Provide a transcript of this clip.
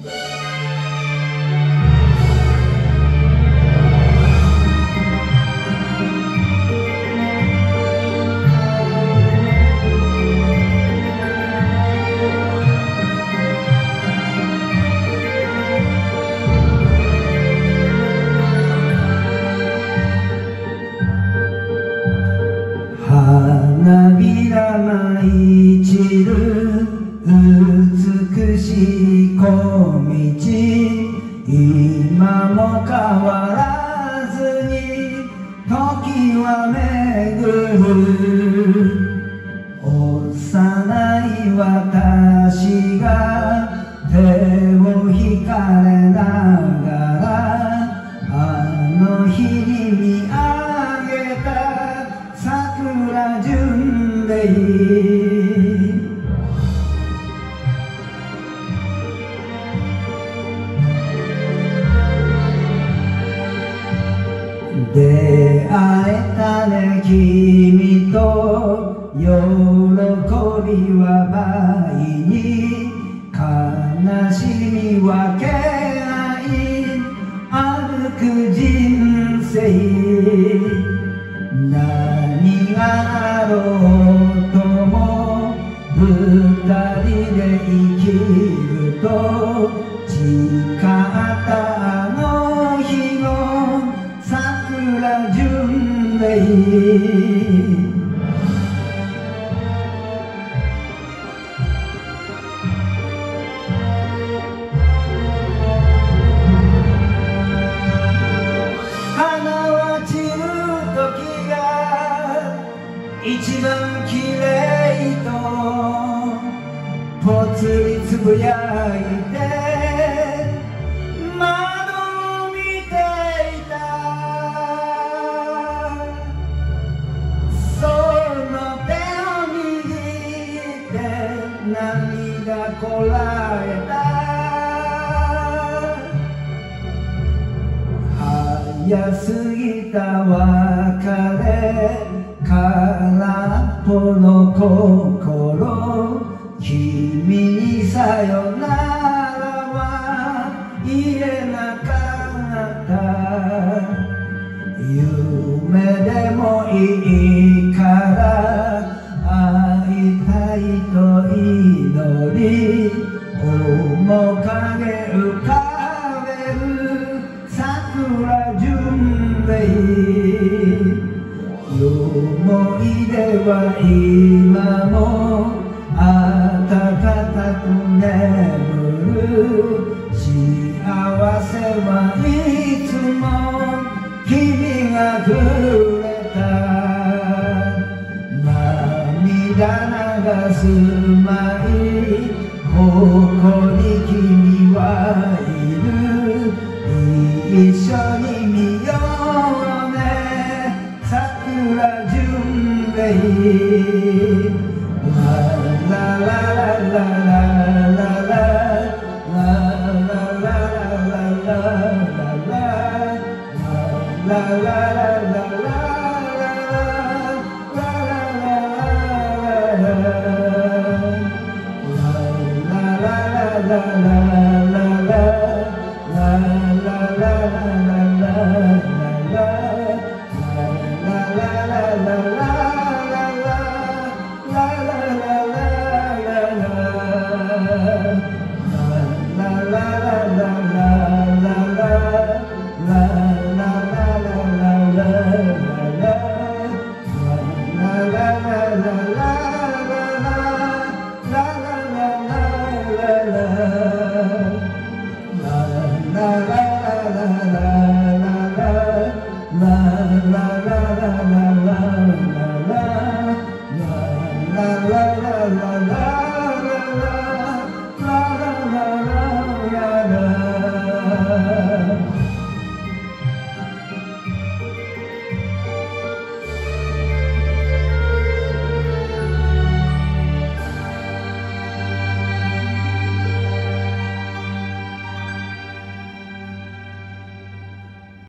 Thank. 小道今も変わらずに時は巡る。幼い私が手を引かれながらあの日に見上げた桜巡礼出会えたね君と喜びは倍に悲しみ分け合い歩く人生何があろうとも二人で生きると誓った一番綺麗とぽつりつぶやいて早すぎた別れ空っぽの心君にさよならは言えなかった。夢でもいい思い出は今も暖かく眠る幸せはいつも君がくれた涙流すまいここに君はいる一緒に見よう la la la la la la.